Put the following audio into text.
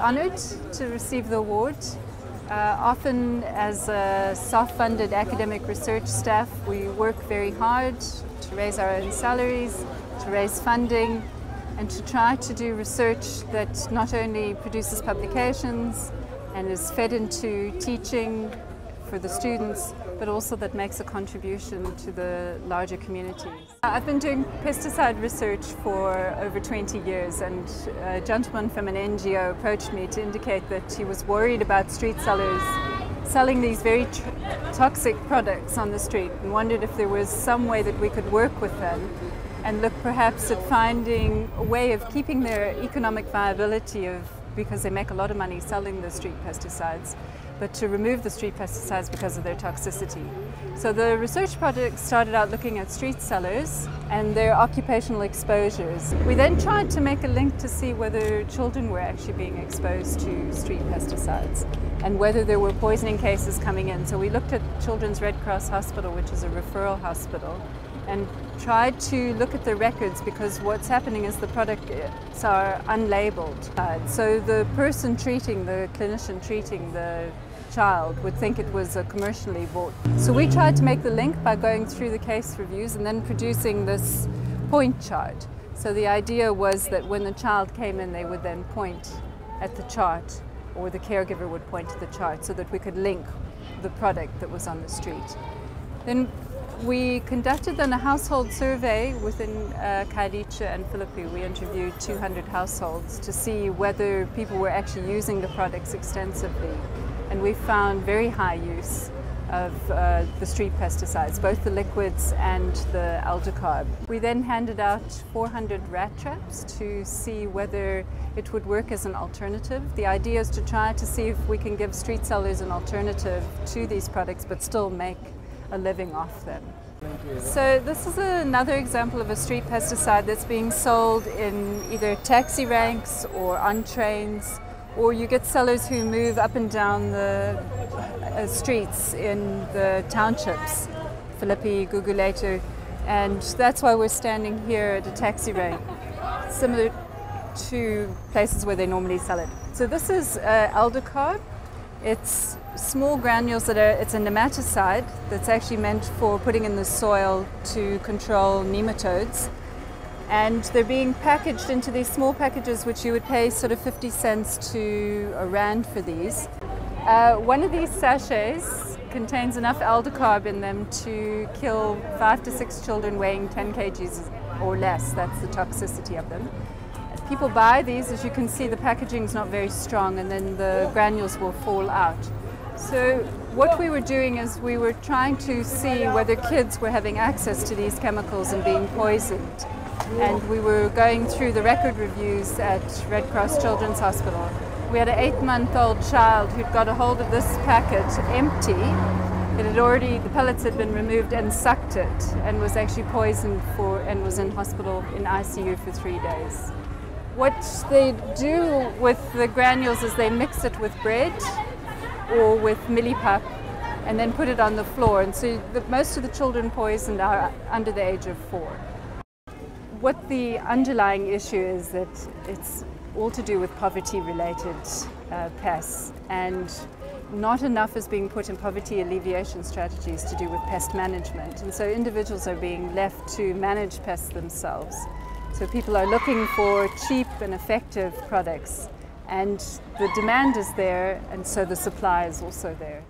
honoured to receive the award. Uh, often as a self-funded academic research staff, we work very hard to raise our own salaries, to raise funding, and to try to do research that not only produces publications and is fed into teaching for the students, but also that makes a contribution to the larger community. Uh, I've been doing pesticide research for over 20 years and a gentleman from an NGO approached me to indicate that he was worried about street sellers selling these very toxic products on the street and wondered if there was some way that we could work with them and look perhaps at finding a way of keeping their economic viability of because they make a lot of money selling the street pesticides but to remove the street pesticides because of their toxicity. So the research project started out looking at street sellers and their occupational exposures. We then tried to make a link to see whether children were actually being exposed to street pesticides and whether there were poisoning cases coming in. So we looked at Children's Red Cross Hospital, which is a referral hospital, and tried to look at the records because what's happening is the products uh, are unlabeled. Uh, so the person treating, the clinician treating the child would think it was a commercially bought. So we tried to make the link by going through the case reviews and then producing this point chart. So the idea was that when the child came in, they would then point at the chart or the caregiver would point to the chart so that we could link the product that was on the street. Then we conducted then a household survey within uh, and Philippi. We interviewed 200 households to see whether people were actually using the products extensively and we found very high use of uh, the street pesticides, both the liquids and the aldicarb. We then handed out 400 rat traps to see whether it would work as an alternative. The idea is to try to see if we can give street sellers an alternative to these products but still make a living off them. So this is another example of a street pesticide that's being sold in either taxi ranks or on trains or you get sellers who move up and down the uh, streets in the townships, Philippi, Gugulethu, and that's why we're standing here at a taxi rank, similar to places where they normally sell it. So this is uh. It's small granules that are, it's a nematicide that's actually meant for putting in the soil to control nematodes and they're being packaged into these small packages which you would pay sort of 50 cents to a rand for these. Uh, one of these sachets contains enough aldicarb in them to kill five to six children weighing 10 kgs or less. That's the toxicity of them. People buy these, as you can see the packaging is not very strong and then the granules will fall out. So what we were doing is we were trying to see whether kids were having access to these chemicals and being poisoned and we were going through the record reviews at Red Cross Children's Hospital. We had an eight-month-old child who'd got a hold of this packet empty. It had already, the pellets had been removed and sucked it and was actually poisoned for, and was in hospital in ICU for three days. What they do with the granules is they mix it with bread or with mieliepap and then put it on the floor. And so the, most of the children poisoned are under the age of four. What the underlying issue is that it's all to do with poverty related uh, pests and not enough is being put in poverty alleviation strategies to do with pest management. And so individuals are being left to manage pests themselves. So people are looking for cheap and effective products and the demand is there and so the supply is also there.